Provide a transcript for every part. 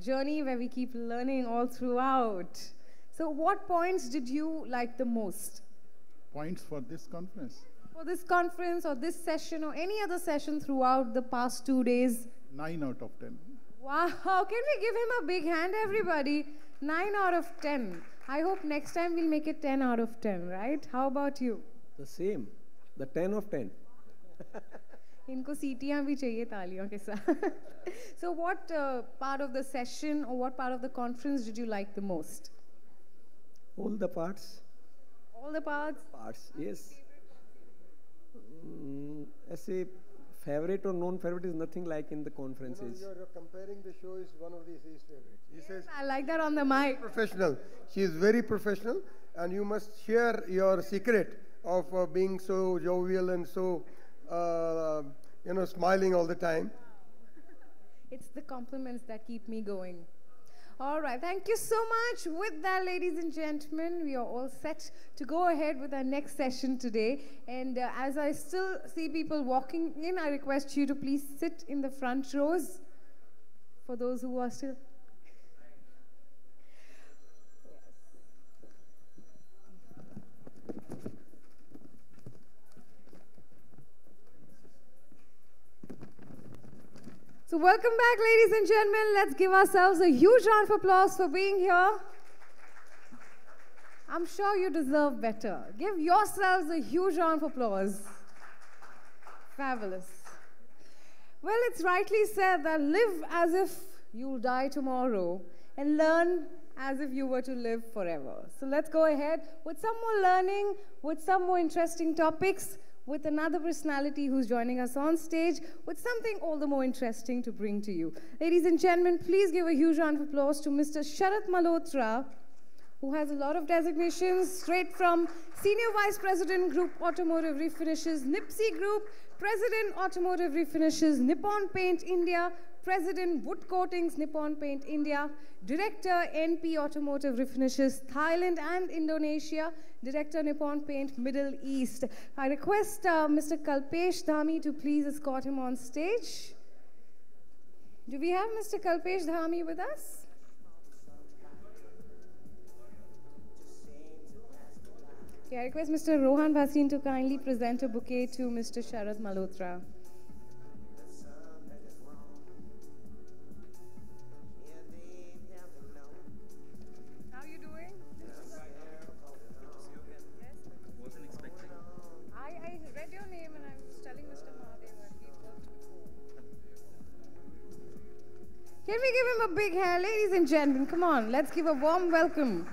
journey where we keep learning all throughout. So, what points did you like the most? Points for this conference? For this conference or this session or any other session throughout the past two days? 9 out of 10. Wow, can we give him a big hand, everybody? 9 out of 10. I hope next time we'll make it 10 out of 10, right? How about you? The same, the 10 of 10. इनको सीटियां भी चाहिए तालियों के साथ so what uh, part of the session or what part of the conference did you like the most all the parts all the parts parts yes mm, as a favorite or non-favorite is nothing like in the conferences. You know, you're comparing the show is one of these his favorites. He yes, says, I like that on the mic. Professional. She is very professional, and you must share your secret of uh, being so jovial and so, uh, you know, smiling all the time. It's the compliments that keep me going. All right, thank you so much. With that, ladies and gentlemen, we are all set to go ahead with our next session today. And uh, as I still see people walking in, I request you to please sit in the front rows for those who are still. So, welcome back, ladies and gentlemen. Let's give ourselves a huge round of applause for being here. I'm sure you deserve better. Give yourselves a huge round of applause. Fabulous. Well, it's rightly said that live as if you'll die tomorrow and learn as if you were to live forever. So let's go ahead with some more learning, with some more interesting topics with another personality who's joining us on stage with something all the more interesting to bring to you. Ladies and gentlemen, please give a huge round of applause to Mr. Sharad Malhotra, who has a lot of designations straight from Senior Vice President Group Automotive Refinishes, NIPSEA Group, President Automotive Refinishes, Nippon Paint India, President Wood Coatings Nippon Paint India, Director NP Automotive Refinishes Thailand and Indonesia, Director Nippon Paint Middle East. I request uh, Mr. Kalpesh Dhami to please escort him on stage. Do we have Mr. Kalpesh Dhami with us? Okay, I request Mr. Rohan Bhasin to kindly present a bouquet to Mr. Sharad Malhotra. Big hand? Ladies and gentlemen, come on, let's give a warm welcome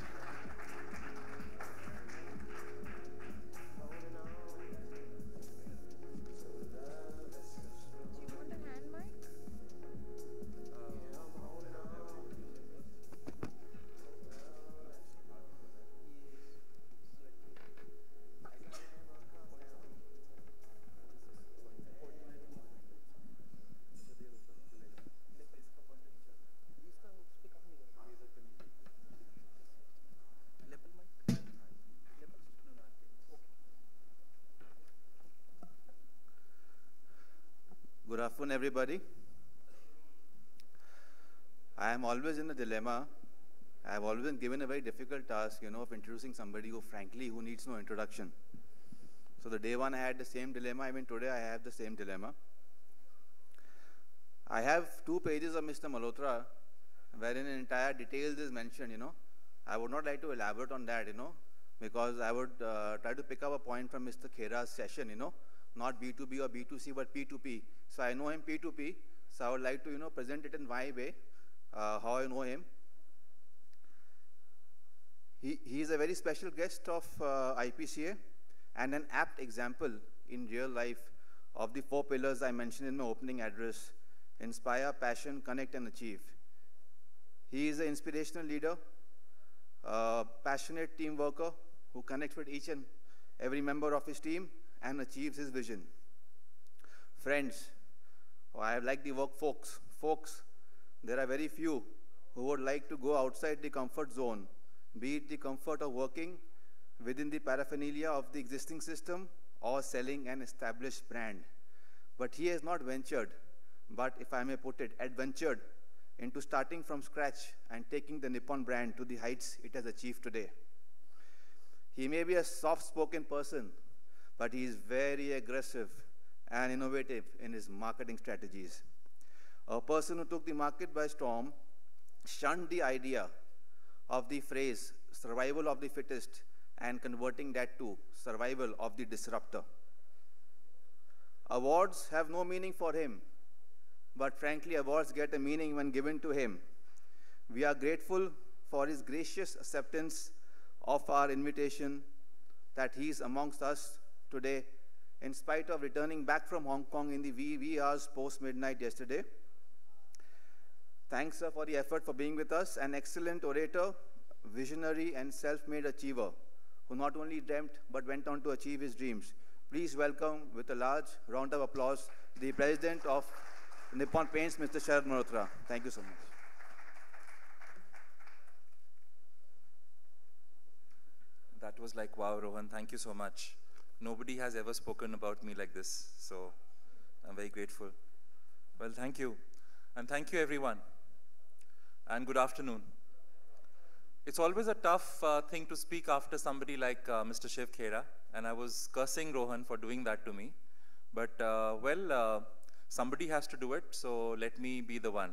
everybody. I am always in a dilemma. I have always been given a very difficult task, you know, of introducing somebody who, frankly, who needs no introduction. So the day one I had the same dilemma. I mean, today I have the same dilemma. I have two pages of Mr. Malhotra, wherein entire details is mentioned, you know. I would not like to elaborate on that, you know, because I would uh, try to pick up a point from Mr. Khera's session, you know, not B2B or B2C, but P2P. So I know him P2P. So I would like to, you know, present it in my way, uh, how I know him. He, he is a very special guest of uh, IPCA and an apt example in real life of the four pillars I mentioned in my opening address, inspire, passion, connect, and achieve. He is an inspirational leader, a passionate team worker who connects with each and every member of his team and achieves his vision. Friends, oh, I like the work folks. Folks, there are very few who would like to go outside the comfort zone, be it the comfort of working within the paraphernalia of the existing system or selling an established brand. But he has not ventured, but if I may put it, adventured into starting from scratch and taking the Nippon brand to the heights it has achieved today. He may be a soft-spoken person, but he is very aggressive and innovative in his marketing strategies. A person who took the market by storm shunned the idea of the phrase survival of the fittest and converting that to survival of the disruptor. Awards have no meaning for him, but frankly, awards get a meaning when given to him. We are grateful for his gracious acceptance of our invitation that he is amongst us today, in spite of returning back from Hong Kong in the wee, wee hours post midnight yesterday. Thanks, sir, for the effort for being with us. An excellent orator, visionary, and self made achiever who not only dreamt but went on to achieve his dreams. Please welcome with a large round of applause the president of Nippon Paints, Mr. Sharad Malhotra. Thank you so much. That was like, wow, Rohan, thank you so much. Nobody has ever spoken about me like this, so I'm very grateful. Well, thank you. And thank you, everyone. And good afternoon. It's always a tough uh, thing to speak after somebody like uh, Mr. Shiv Khera, and I was cursing Rohan for doing that to me. But, uh, well, uh, somebody has to do it, so let me be the one.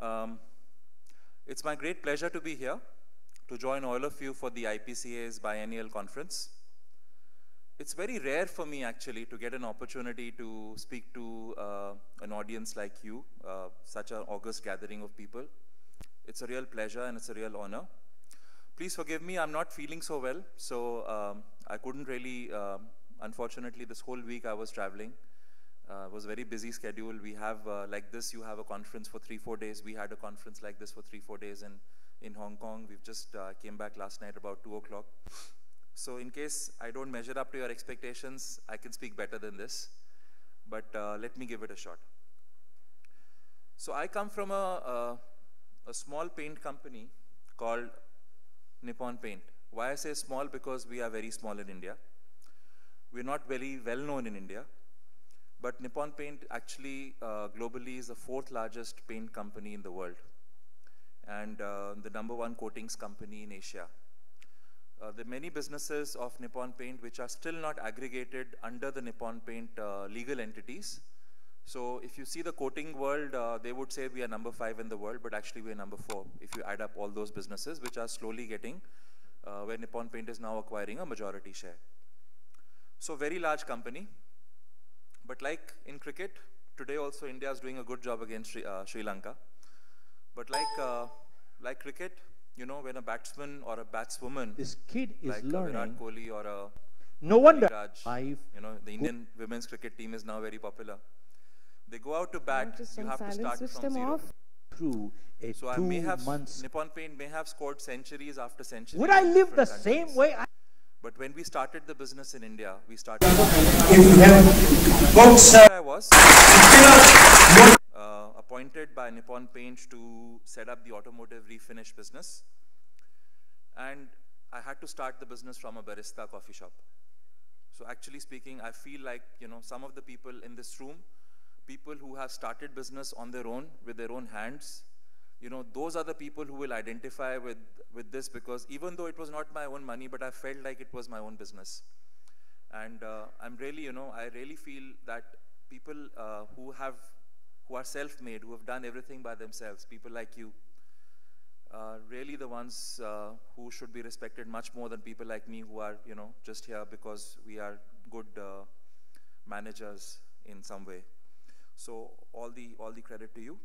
Um, it's my great pleasure to be here to join all of you for the IPCA's biennial conference. It's very rare for me actually to get an opportunity to speak to uh, an audience like you, uh, such an august gathering of people. It's a real pleasure and it's a real honor. Please forgive me, I'm not feeling so well, so um, I couldn't really, uh, unfortunately, this whole week I was traveling. Uh, it was a very busy schedule. We have, uh, like this, you have a conference for three, four days. We had a conference like this for three, four days in, in Hong Kong. We've just uh, came back last night about 2 o'clock. So in case I don't measure up to your expectations, I can speak better than this. But uh, let me give it a shot. So I come from a, a, a small paint company called Nippon Paint. Why I say small? Because we are very small in India. We're not very well known in India. But Nippon Paint actually uh, globally is the fourth largest paint company in the world and uh, the number one coatings company in Asia. Uh, are many businesses of Nippon Paint which are still not aggregated under the Nippon Paint uh, legal entities. So if you see the coating world, uh, they would say we are number five in the world, but actually we are number four if you add up all those businesses which are slowly getting, uh, where Nippon Paint is now acquiring a majority share. So very large company. But like in cricket, today also India is doing a good job against Sri, uh, Sri Lanka. But like, uh, like cricket, you know, when a batsman or a batswoman, This kid is like a learning. Virat Kohli or a No wonder Raj, I've you know, the Indian women's cricket team is now very popular. They go out to bat, you have to start from zero. off. through a So I may have, months. Nippon Paint may have scored centuries after centuries. Would I live the different same way? I But when we started the business in India, we started. If you Folks, There I was, uh, appointed by Nippon Paint to set up the automotive refinish business. And I had to start the business from a barista coffee shop. So actually speaking, I feel like, you know, some of the people in this room, people who have started business on their own with their own hands, you know, those are the people who will identify with, with this because even though it was not my own money, but I felt like it was my own business. And uh, I'm really, you know, I really feel that people uh, who have, who are self-made, who have done everything by themselves, people like you, are really the ones uh, who should be respected much more than people like me who are, you know, just here because we are good uh, managers in some way. So all the all the credit to you.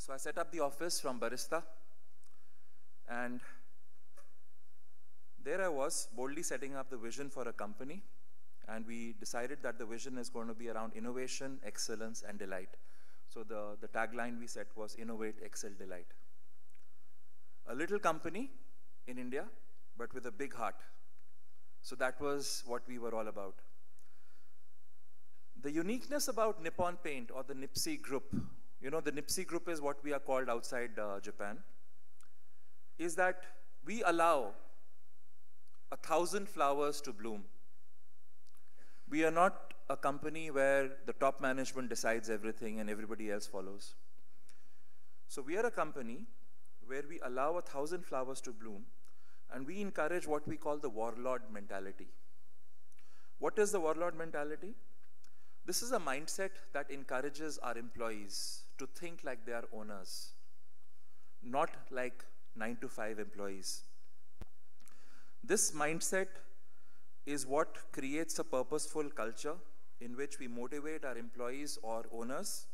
So I set up the office from barista, and there I was boldly setting up the vision for a company, and we decided that the vision is going to be around innovation, excellence, and delight. So the, the tagline we set was innovate, excel, delight. A little company in India, but with a big heart. So that was what we were all about. The uniqueness about Nippon Paint or the NIPSEA Group, you know, the NIPSEA Group is what we are called outside uh, Japan, is that we allow a thousand flowers to bloom. We are not a company where the top management decides everything and everybody else follows. So we are a company where we allow a thousand flowers to bloom and we encourage what we call the warlord mentality. What is the warlord mentality? This is a mindset that encourages our employees to think like they are owners, not like nine to five employees. This mindset is what creates a purposeful culture in which we motivate our employees or owners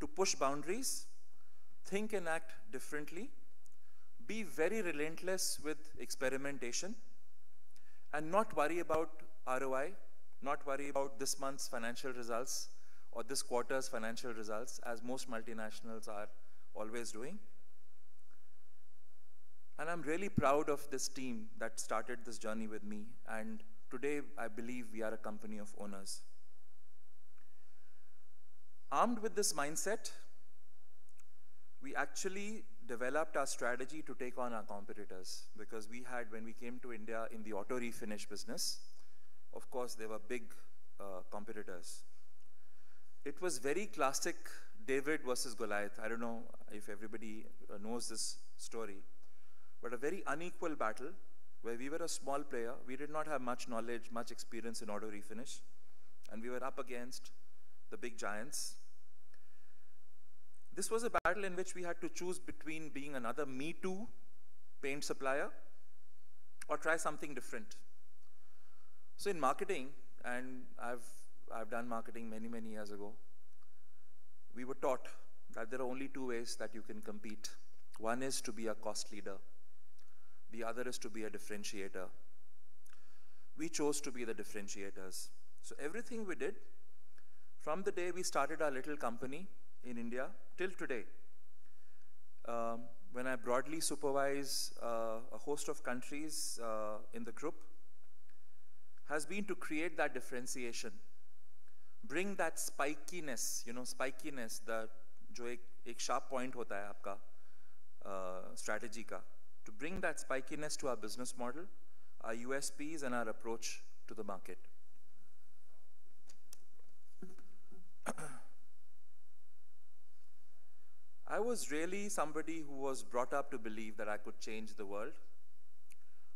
to push boundaries, think and act differently, be very relentless with experimentation, and not worry about ROI, not worry about this month's financial results or this quarter's financial results, as most multinationals are always doing. And I'm really proud of this team that started this journey with me. And today, I believe we are a company of owners. Armed with this mindset, we actually developed our strategy to take on our competitors because we had, when we came to India in the auto refinish business, of course, there were big uh, competitors. It was very classic David versus Goliath. I don't know if everybody uh, knows this story, but a very unequal battle where we were a small player. We did not have much knowledge, much experience in auto refinish, and we were up against the big giants. This was a battle in which we had to choose between being another Me Too paint supplier or try something different. So in marketing, and I've, I've done marketing many, many years ago, we were taught that there are only two ways that you can compete. One is to be a cost leader. The other is to be a differentiator. We chose to be the differentiators. So everything we did, from the day we started our little company in India till today, um, when I broadly supervise uh, a host of countries uh, in the group, has been to create that differentiation, bring that spikiness, you know, spikiness, the जो एक एक sharp point होता है आपका uh, strategy का, to bring that spikiness to our business model, our USPs and our approach to the market. I was really somebody who was brought up to believe that I could change the world.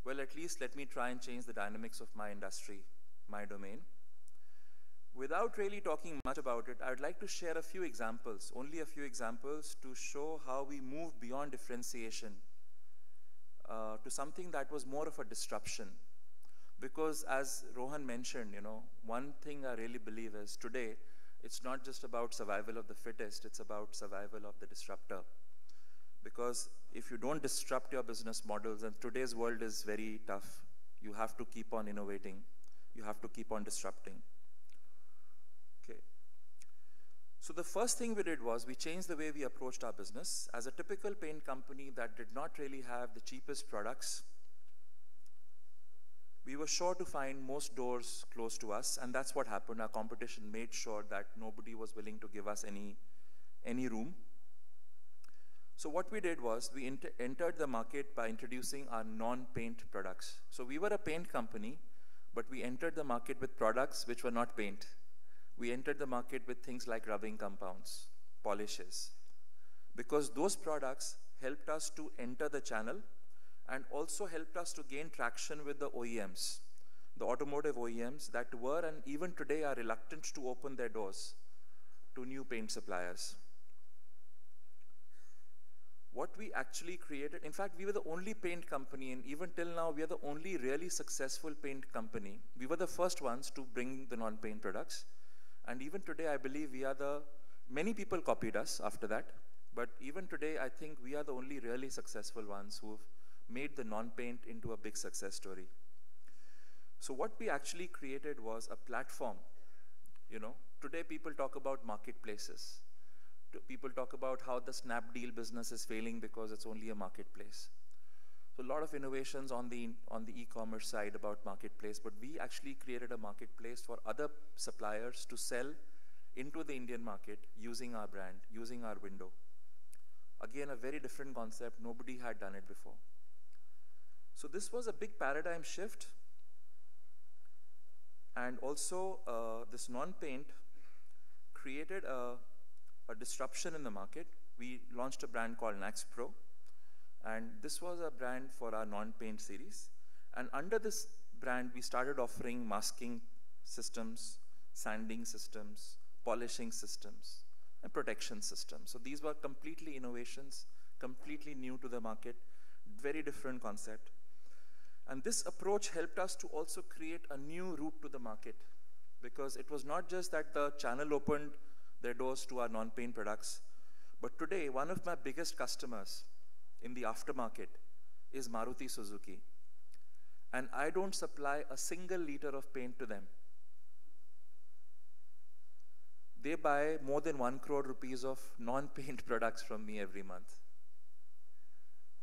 Well, at least let me try and change the dynamics of my industry, my domain. Without really talking much about it, I would like to share a few examples, only a few examples, to show how we moved beyond differentiation uh, to something that was more of a disruption. Because as Rohan mentioned, you know, one thing I really believe is today, it's not just about survival of the fittest, it's about survival of the disruptor. Because if you don't disrupt your business models, and today's world is very tough, you have to keep on innovating, you have to keep on disrupting. Okay. So the first thing we did was we changed the way we approached our business. As a typical paint company that did not really have the cheapest products, we were sure to find most doors close to us, and that's what happened. Our competition made sure that nobody was willing to give us any, any room. So what we did was we entered the market by introducing our non-paint products. So we were a paint company, but we entered the market with products which were not paint. We entered the market with things like rubbing compounds, polishes, because those products helped us to enter the channel and also helped us to gain traction with the OEMs, the automotive OEMs that were and even today are reluctant to open their doors to new paint suppliers. What we actually created, in fact, we were the only paint company, and even till now, we are the only really successful paint company. We were the first ones to bring the non paint products. And even today, I believe we are the, many people copied us after that. But even today, I think we are the only really successful ones who've made the non-paint into a big success story. So what we actually created was a platform. You know, today people talk about marketplaces. People talk about how the Snapdeal business is failing because it's only a marketplace. So a lot of innovations on the on the e-commerce side about marketplace, but we actually created a marketplace for other suppliers to sell into the Indian market using our brand, using our window. Again, a very different concept. Nobody had done it before. So this was a big paradigm shift. And also, uh, this non-paint created a, a disruption in the market we launched a brand called Nax Pro. And this was a brand for our non-paint series. And under this brand, we started offering masking systems, sanding systems, polishing systems, and protection systems. So these were completely innovations, completely new to the market, very different concept. And this approach helped us to also create a new route to the market because it was not just that the channel opened their doors to our non-paint products, but today one of my biggest customers in the aftermarket is Maruti Suzuki. And I don't supply a single liter of paint to them. They buy more than one crore rupees of non-paint products from me every month.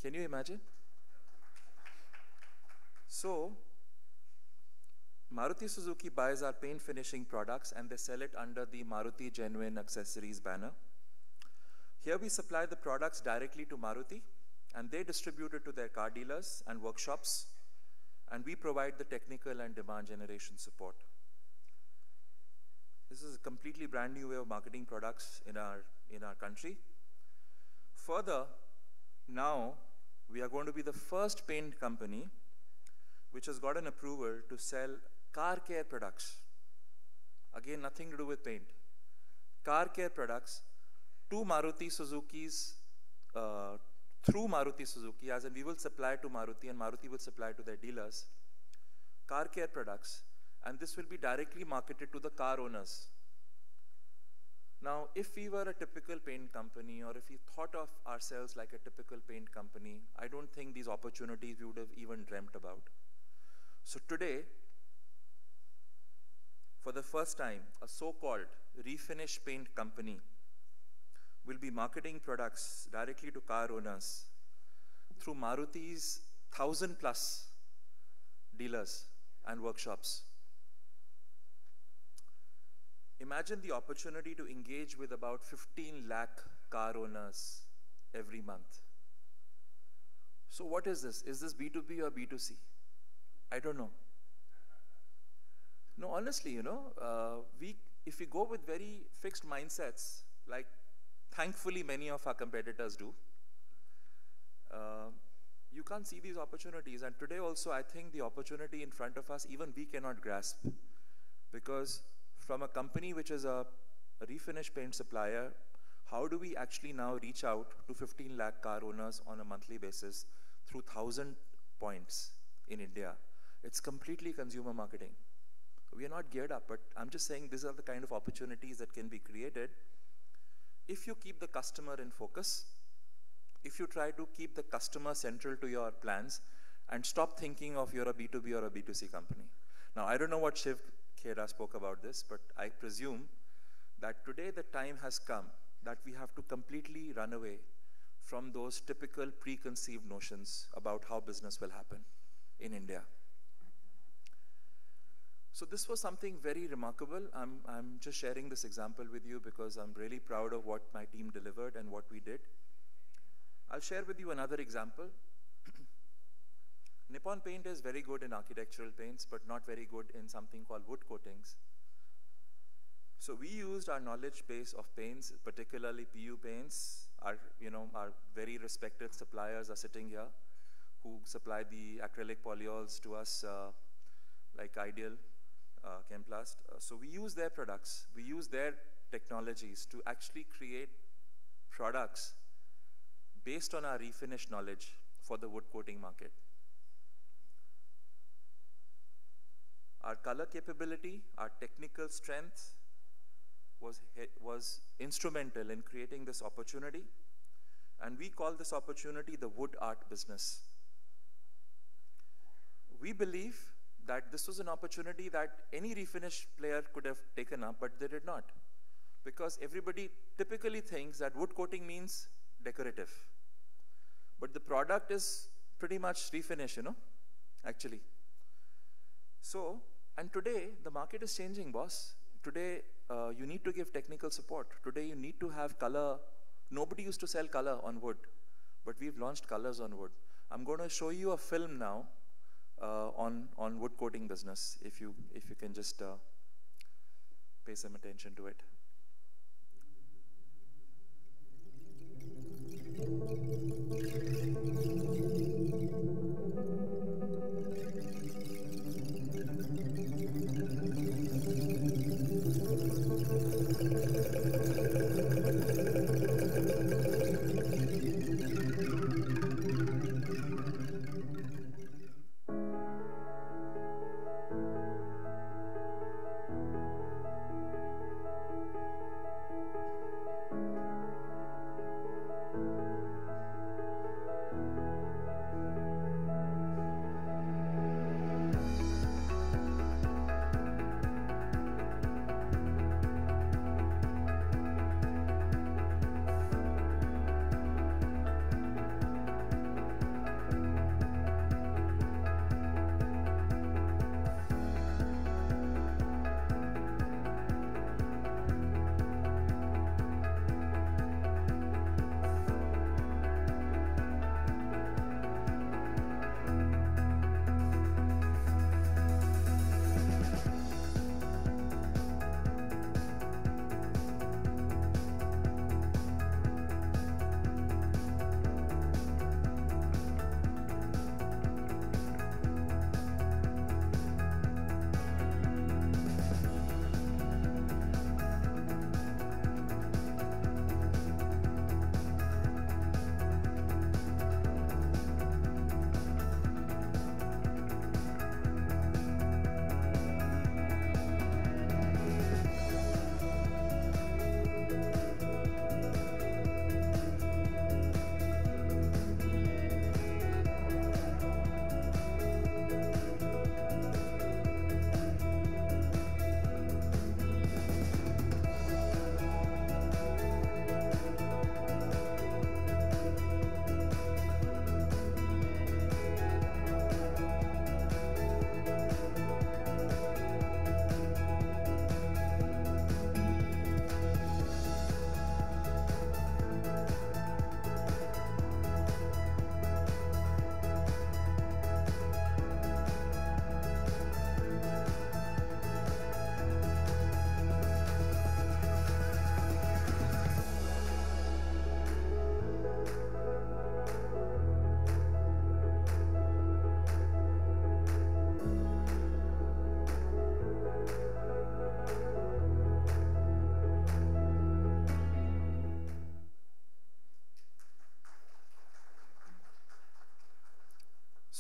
Can you imagine? So, Maruti Suzuki buys our paint finishing products and they sell it under the Maruti Genuine Accessories banner. Here we supply the products directly to Maruti and they distribute it to their car dealers and workshops and we provide the technical and demand generation support. This is a completely brand new way of marketing products in our, in our country. Further, now we are going to be the first paint company which has got an approval to sell car care products. Again, nothing to do with paint. Car care products to Maruti Suzuki's, uh, through Maruti Suzuki, as in we will supply to Maruti and Maruti will supply to their dealers, car care products, and this will be directly marketed to the car owners. Now, if we were a typical paint company or if we thought of ourselves like a typical paint company, I don't think these opportunities we would have even dreamt about. So today, for the first time, a so-called refinish paint company will be marketing products directly to car owners through Maruti's thousand plus dealers and workshops. Imagine the opportunity to engage with about 15 lakh car owners every month. So what is this? Is this B2B or B2C? I don't know. No, honestly, you know, uh, we if we go with very fixed mindsets, like thankfully many of our competitors do, uh, you can't see these opportunities. And today also, I think the opportunity in front of us, even we cannot grasp, because from a company which is a, a refinish paint supplier, how do we actually now reach out to 15 lakh car owners on a monthly basis through 1,000 points in India? It's completely consumer marketing. We are not geared up, but I'm just saying these are the kind of opportunities that can be created if you keep the customer in focus, if you try to keep the customer central to your plans and stop thinking of you're a B2B or a B2C company. Now, I don't know what Shiv Khera spoke about this, but I presume that today the time has come that we have to completely run away from those typical preconceived notions about how business will happen in India. So this was something very remarkable. I'm, I'm just sharing this example with you because I'm really proud of what my team delivered and what we did. I'll share with you another example. Nippon Paint is very good in architectural paints, but not very good in something called wood coatings. So we used our knowledge base of paints, particularly PU paints. Our, you know, our very respected suppliers are sitting here who supply the acrylic polyols to us, uh, like Ideal, uh, Chemplast. Uh, so we use their products, we use their technologies to actually create products based on our refinish knowledge for the wood coating market. Our color capability, our technical strength was, was instrumental in creating this opportunity. And we call this opportunity the wood art business. We believe that this was an opportunity that any refinish player could have taken up, but they did not. Because everybody typically thinks that wood coating means decorative. But the product is pretty much refinish, you know, actually. So, and today the market is changing, boss. Today uh, you need to give technical support. Today you need to have color. Nobody used to sell color on wood, but we've launched colors on wood. I'm going to show you a film now on, on wood coating business, if you, if you can just uh, pay some attention to it.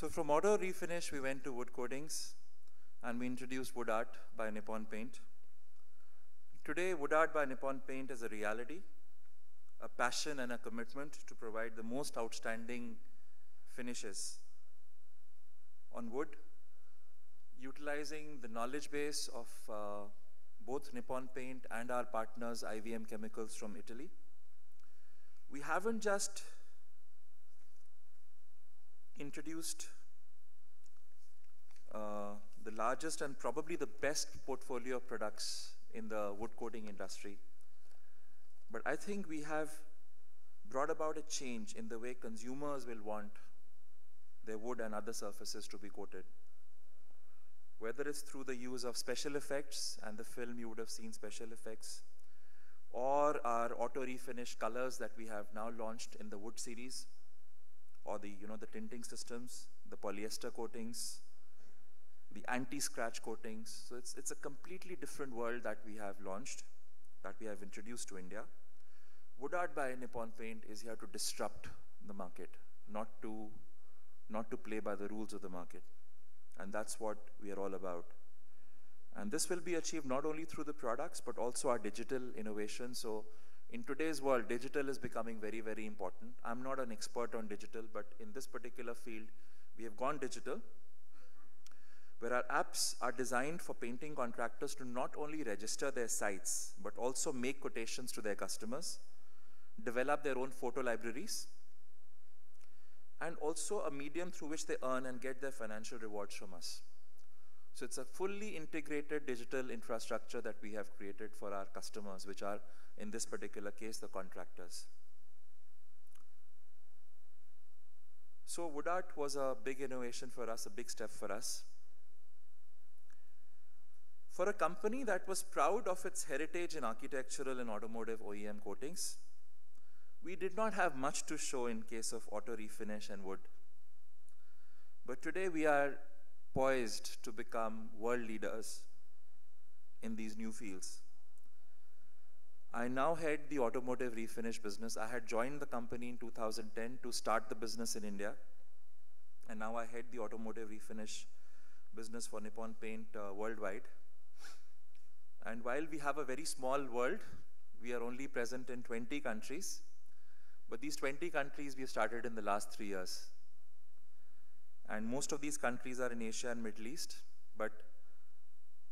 So from auto refinish, we went to wood coatings and we introduced wood art by Nippon Paint. Today, wood art by Nippon Paint is a reality, a passion and a commitment to provide the most outstanding finishes on wood, utilizing the knowledge base of uh, both Nippon Paint and our partners IVM Chemicals from Italy. We haven't just introduced uh, the largest and probably the best portfolio of products in the wood coating industry. But I think we have brought about a change in the way consumers will want their wood and other surfaces to be coated. Whether it's through the use of special effects, and the film you would have seen special effects, or our auto refinish colors that we have now launched in the wood series, or the, you know, the tinting systems, the polyester coatings, the anti-scratch coatings. So it's, it's a completely different world that we have launched, that we have introduced to India. Wood Art by Nippon Paint is here to disrupt the market, not to, not to play by the rules of the market. And that's what we are all about. And this will be achieved not only through the products, but also our digital innovation. So in today's world, digital is becoming very, very important. I'm not an expert on digital, but in this particular field, we have gone digital, where our apps are designed for painting contractors to not only register their sites, but also make quotations to their customers, develop their own photo libraries, and also a medium through which they earn and get their financial rewards from us. So it's a fully integrated digital infrastructure that we have created for our customers, which are, in this particular case, the contractors. So Woodart was a big innovation for us, a big step for us. For a company that was proud of its heritage in architectural and automotive OEM coatings, we did not have much to show in case of auto refinish and wood. But today we are poised to become world leaders in these new fields. I now head the automotive refinish business. I had joined the company in 2010 to start the business in India. And now I head the automotive refinish business for Nippon Paint uh, worldwide. And while we have a very small world, we are only present in 20 countries. But these 20 countries we started in the last three years. And most of these countries are in Asia and Middle East. But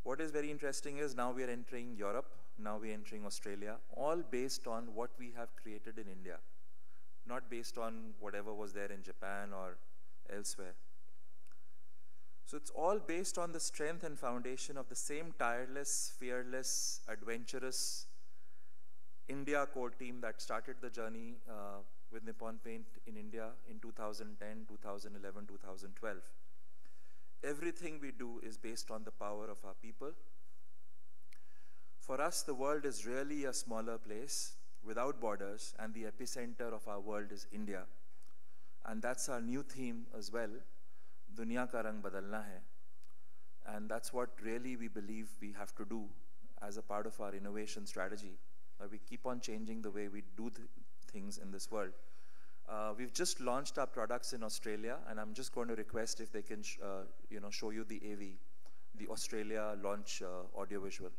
what is very interesting is now we are entering Europe, now we are entering Australia, all based on what we have created in India, not based on whatever was there in Japan or elsewhere. So it's all based on the strength and foundation of the same tireless, fearless, adventurous India core team that started the journey uh, with Nippon Paint in India in 2010, 2011, 2012. Everything we do is based on the power of our people. For us, the world is really a smaller place without borders, and the epicenter of our world is India. And that's our new theme as well, Dunya ka rang badalna hai. And that's what really we believe we have to do as a part of our innovation strategy. we keep on changing the way we do th things in this world. Uh, we've just launched our products in Australia, and I'm just going to request if they can, uh, you know, show you the AV, the Australia launch uh, audiovisual.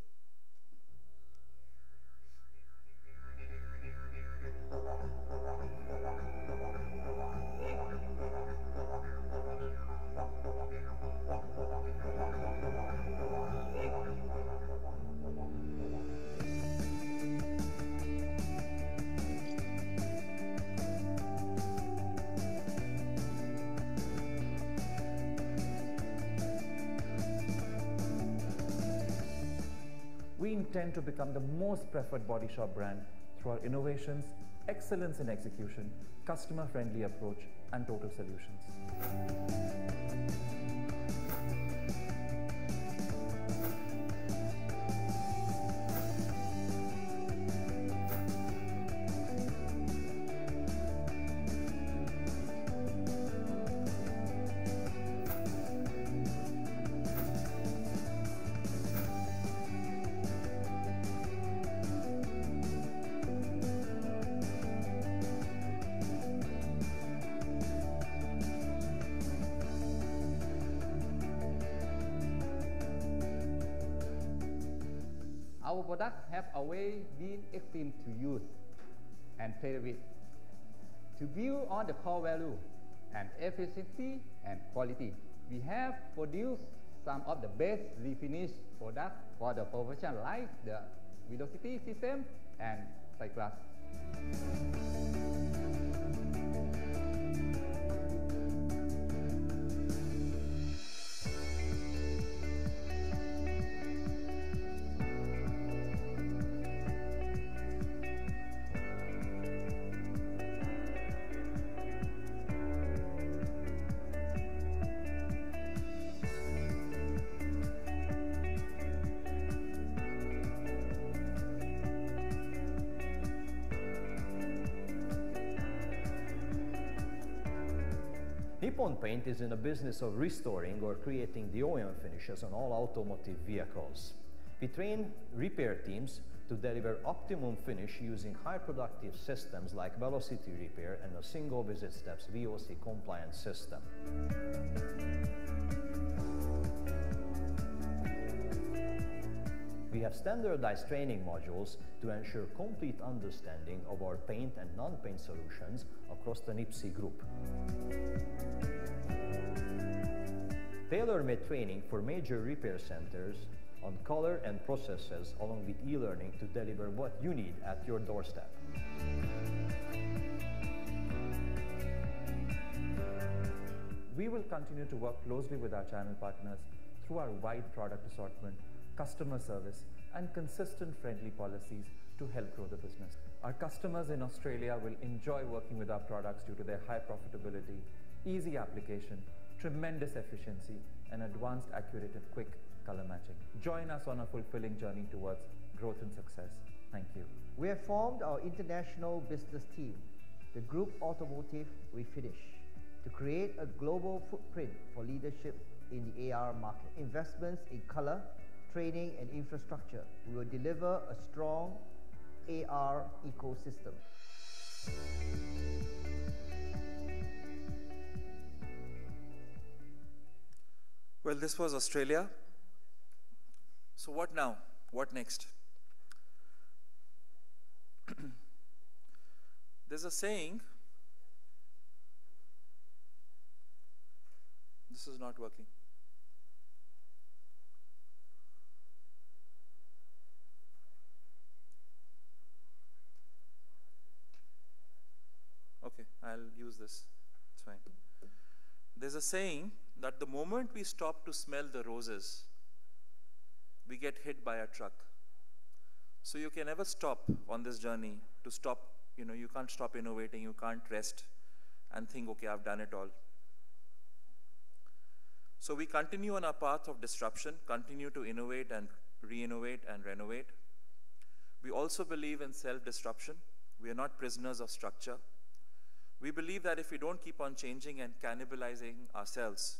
We intend to become the most preferred body shop brand through our innovations, excellence in execution, customer friendly approach, and total solutions. Products have always been extreme to use and play with. To build on the core value and efficiency and quality, we have produced some of the best refinish products for the profession like the Velocity system and Cyclus. Nippon Paint is in the business of restoring or creating the OEM finishes on all automotive vehicles. We train repair teams to deliver optimum finish using high productive systems like Velocity Repair and a single visit steps VOC compliance system. We have standardized training modules to ensure complete understanding of our paint and non-paint solutions across the NIPSEA group. Tailor-made training for major repair centers on color and processes along with e-learning to deliver what you need at your doorstep. We will continue to work closely with our channel partners through our wide product assortment, customer service, and consistent friendly policies to help grow the business. Our customers in Australia will enjoy working with our products due to their high profitability, easy application, tremendous efficiency, and advanced, accurate, and quick color matching. Join us on a fulfilling journey towards growth and success. Thank you. We have formed our international business team, the Group Automotive Refinish, to create a global footprint for leadership in the AR market. Investments in color, training, and infrastructure We will deliver a strong AR ecosystem. Well, this was Australia. So, what now? What next? There's a saying. This is not working. Okay, I'll use this. It's fine. There's a saying that the moment we stop to smell the roses, we get hit by a truck. So you can never stop on this journey to stop, you know, you can't stop innovating, you can't rest and think, okay, I've done it all. So we continue on our path of disruption, continue to innovate and re-innovate and renovate. We also believe in self-disruption. We are not prisoners of structure. We believe that if we don't keep on changing and cannibalizing ourselves,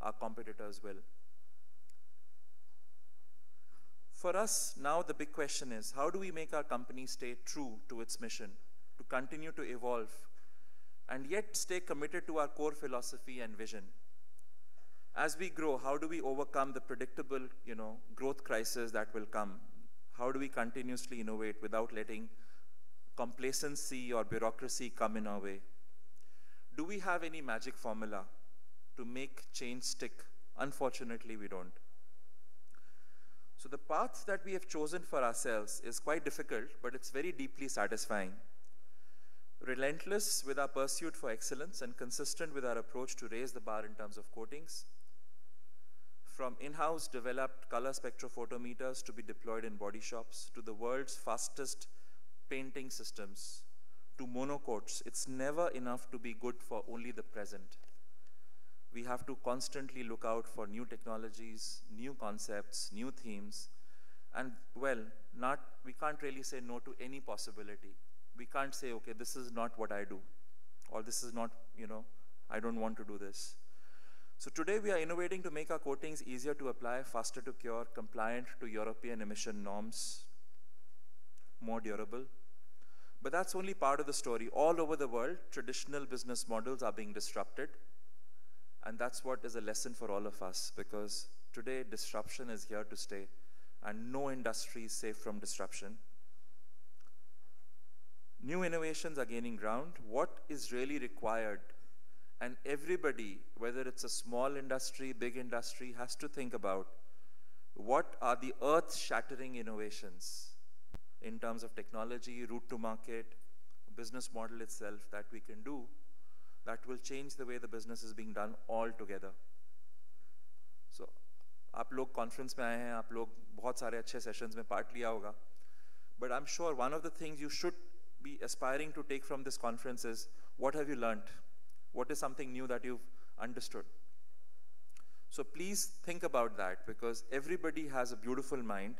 our competitors will. For us, now the big question is how do we make our company stay true to its mission, to continue to evolve, and yet stay committed to our core philosophy and vision? As we grow, how do we overcome the predictable, you know, growth crisis that will come? How do we continuously innovate without letting complacency or bureaucracy come in our way? Do we have any magic formula to make change stick? Unfortunately, we don't. So the path that we have chosen for ourselves is quite difficult, but it's very deeply satisfying. Relentless with our pursuit for excellence and consistent with our approach to raise the bar in terms of coatings. From in-house developed color spectrophotometers to be deployed in body shops to the world's fastest painting systems to monocoats, it's never enough to be good for only the present. We have to constantly look out for new technologies, new concepts, new themes, and well, not we can't really say no to any possibility. We can't say, okay, this is not what I do, or this is not, you know, I don't want to do this. So today we are innovating to make our coatings easier to apply, faster to cure, compliant to European emission norms, more durable. But that's only part of the story. All over the world, traditional business models are being disrupted. And that's what is a lesson for all of us because today disruption is here to stay and no industry is safe from disruption. New innovations are gaining ground. What is really required? And everybody, whether it's a small industry, big industry, has to think about what are the earth shattering innovations in terms of technology, route to market, business model itself that we can do that will change the way the business is being done altogether. So, आप लोग conference में आए हैं आप लोग बहुत सारे अच्छे सेशंस में पार्ट लिया होगा but I am sure one of the things you should be aspiring to take from this conference is what have you learned? What is something new that you've understood? So please think about that because everybody has a beautiful mind.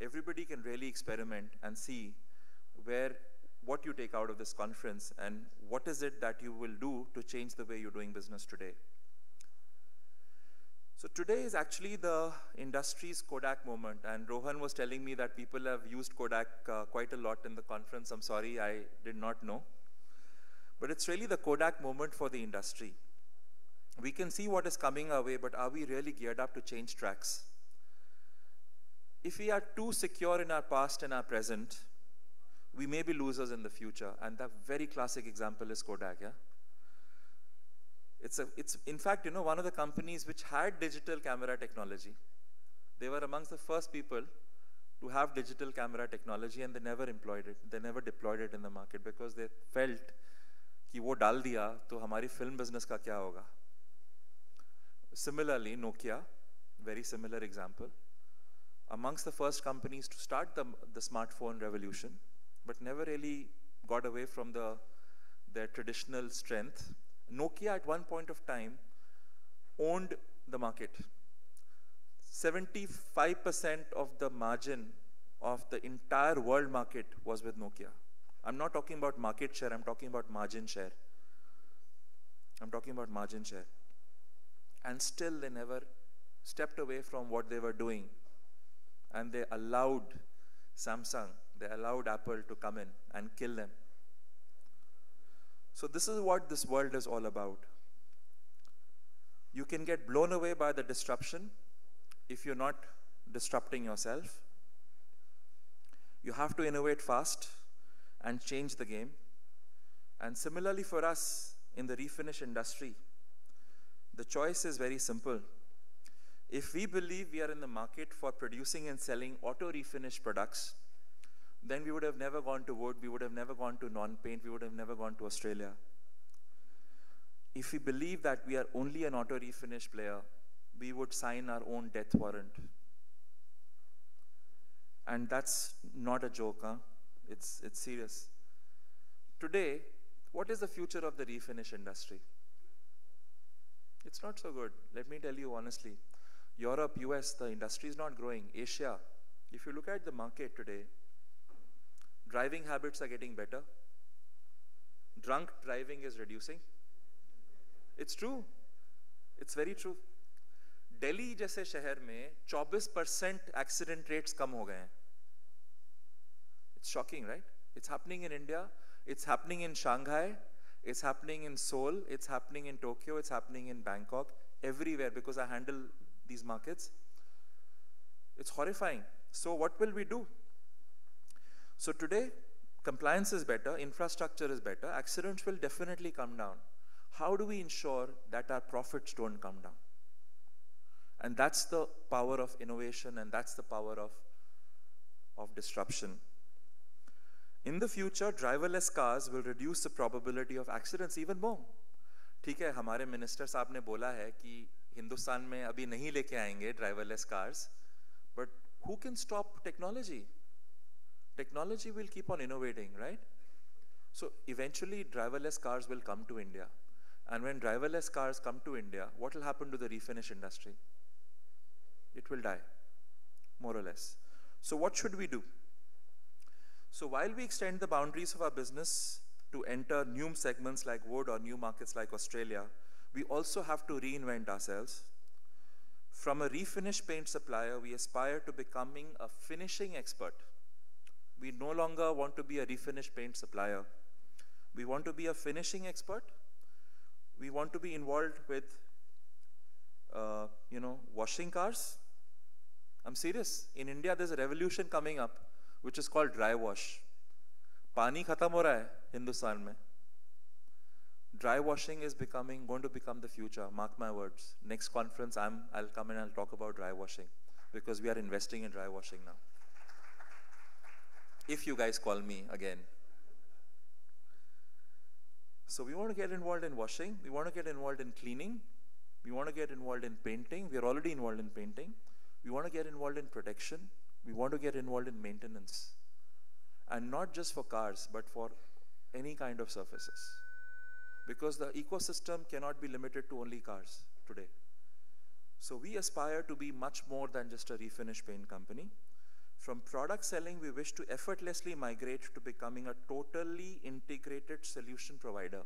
Everybody can really experiment and see where what you take out of this conference and what is it that you will do to change the way you're doing business today. So today is actually the industry's Kodak moment, and Rohan was telling me that people have used Kodak uh, quite a lot in the conference. I'm sorry, I did not know. But it's really the Kodak moment for the industry. We can see what is coming our way, but are we really geared up to change tracks? If we are too secure in our past and our present, we may be losers in the future. And that very classic example is Kodak, yeah? It's, a, it's in fact, you know, one of the companies which had digital camera technology. They were amongst the first people to have digital camera technology and they never employed it. They never deployed it in the market because they felt कि वो डाल दिया तो हमारी film business का क्या होगा Similarly, Nokia, very similar example, amongst the first companies to start the, the smartphone revolution, but never really got away from the, their traditional strength Nokia at one point of time owned the market. 75% of the margin of the entire world market was with Nokia. I'm not talking about market share, I'm talking about margin share. I'm talking about margin share. And still, they never stepped away from what they were doing. And they allowed Samsung, they allowed Apple to come in and kill them. So, this is what this world is all about. You can get blown away by the disruption if you're not disrupting yourself. You have to innovate fast and change the game. And similarly, for us in the refinish industry, the choice is very simple. If we believe we are in the market for producing and selling auto refinish products, then we would have never gone to wood, we would have never gone to non paint, we would have never gone to Australia. If we believe that we are only an auto refinish player, we would sign our own death warrant. And that's not a joke, huh? It's, it's serious. Today, what is the future of the refinish industry? It's not so good. Let me tell you honestly. Europe, US, the industry is not growing. Asia, if you look at the market today, driving habits are getting better. Drunk driving is reducing. It's true. It's very true. Delhi जैसे शहर में 24 percent accident rates कम हो गए हैं It's shocking, right? It's happening in India, it's happening in Shanghai, it's happening in Seoul, it's happening in Tokyo, it's happening in Bangkok, everywhere because I handle these markets. It's horrifying. So, what will we do? So, today, compliance is better, infrastructure is better, accidents will definitely come down. How do we ensure that our profits don't come down? And that's the power of innovation and that's the power of, of disruption. In the future, driverless cars will reduce the probability of accidents even more. ठीक है हमारे minister साहब ने बोला है कि हिंदुस्तान में अभी नहीं लेके आएंगे driverless cars but who can stop technology technology will keep on innovating right so eventually driverless cars will come to India. And when driverless cars come to India, what will happen to the refinish industry? it will die, more or less. So, what should we do? So, while we extend the boundaries of our business to enter new segments like wood or new markets like Australia, we also have to reinvent ourselves. From a refinish paint supplier, we aspire to becoming a finishing expert. We no longer want to be a refinish paint supplier. We want to be a finishing expert. We want to be involved with, uh, you know, washing cars, I'm serious. In India, there's a revolution coming up, which is called dry wash. पानी खत्म हो रहा है हिंदुस्तान में dry washing is becoming going to become the future. Mark my words. Next conference i'm i'll come and i'll talk about dry washing because we are investing in dry washing now. If you guys call me again. So we want to get involved in washing. We want to get involved in cleaning. We want to get involved in painting. We are already involved in painting. We want to get involved in protection. We want to get involved in maintenance. And not just for cars, but for any kind of surfaces Because the ecosystem cannot be limited to only cars today. So we aspire to be much more than just a refinish paint company. From product selling, we wish to effortlessly migrate to becoming a totally integrated solution provider.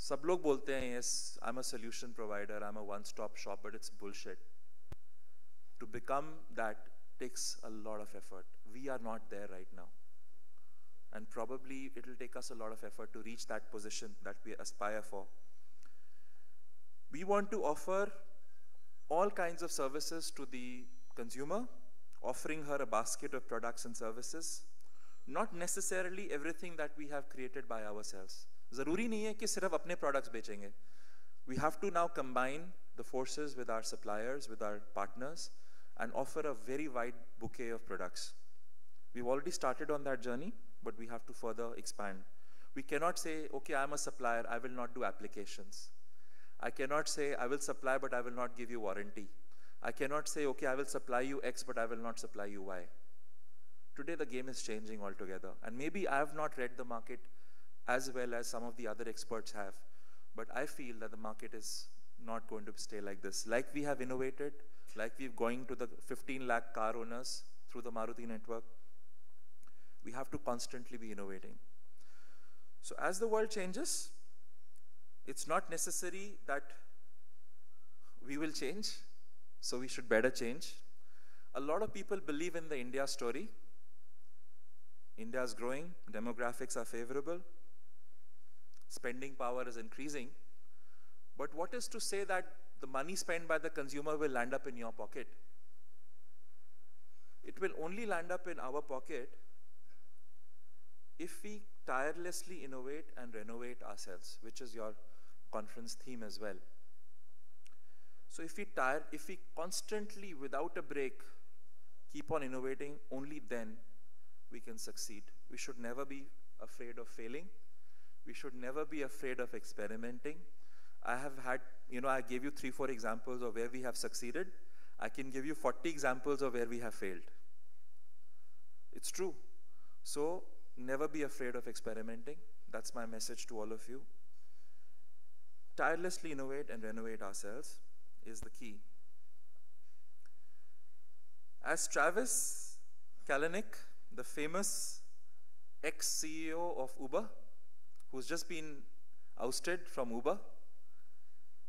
सब लोग बोलते हैं yes I am a solution provider I am a one stop shop but it's bullshit to become that takes a lot of effort. We are not there right now. And probably it will take us a lot of effort to reach that position that we aspire for. We want to offer all kinds of services to the consumer, offering her a basket of products and services, not necessarily everything that we have created by ourselves. ज़रूरी नहीं है कि सिर्फ अपने products बेचेंगे we have to now combine the forces with are suppliers with are partners and offer a very wide bouquet of products. We've already started on that journey, but we have to further expand. We cannot say, okay, I'm a supplier, I will not do applications. I cannot say, I will supply, but I will not give you warranty. I cannot say, okay, I will supply you X, but I will not supply you Y. Today, the game is changing altogether. And maybe I have not read the market as well as some of the other experts have. But I feel that the market is not going to stay like this. Like we have innovated, like we're going to the 15 lakh car owners through the Maruti network, we have to constantly be innovating. So as the world changes, it's not necessary that we will change, so we should better change. A lot of people believe in the India story. India is growing, demographics are favorable, spending power is increasing. But what is to say that the money spent by the consumer will land up in your pocket? It will only land up in our pocket if we tirelessly innovate and renovate ourselves, which is your conference theme as well. So if we tire, if we constantly, without a break, keep on innovating, only then we can succeed. We should never be afraid of failing. We should never be afraid of experimenting. I have had, you know, I gave you three, four examples of where we have succeeded. I can give you 40 examples of where we have failed. It's true. So never be afraid of experimenting. That's my message to all of you. Tirelessly innovate and renovate ourselves is the key. As Travis Kalanick, the famous ex CEO of Uber, who's just been ousted from Uber,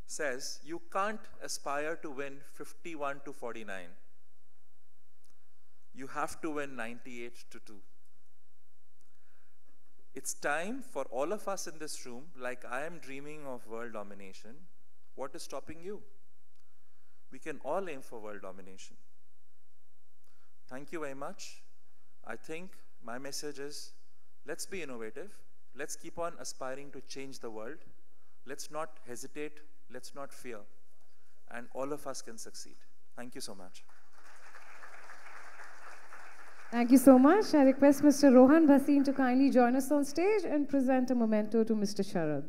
says, You can't aspire to win 51 to 49. You have to win 98 to 2. It's time for all of us in this room, like I am dreaming of world domination. What is stopping you? We can all aim for world domination. Thank you very much. I think my message is let's be innovative. Let's keep on aspiring to change the world. Let's not hesitate. Let's not fear. And all of us can succeed. Thank you so much. Thank you so much. I request Mr. Rohan Bhasin to kindly join us on stage and present a memento to Mr. Sharad.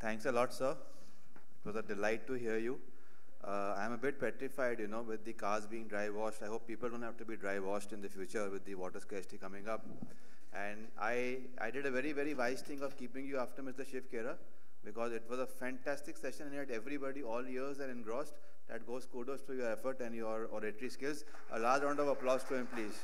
Thanks a lot, sir. It was a delight to hear you. Uh, I'm a bit petrified, you know, with the cars being dry washed. I hope people don't have to be dry washed in the future with the water scarcity coming up. And I, I did a very, very wise thing of keeping you after Mr. Shiv Khera because it was a fantastic session and had everybody all ears and engrossed. That goes kudos to your effort and your oratory skills. A large round of applause to him, please.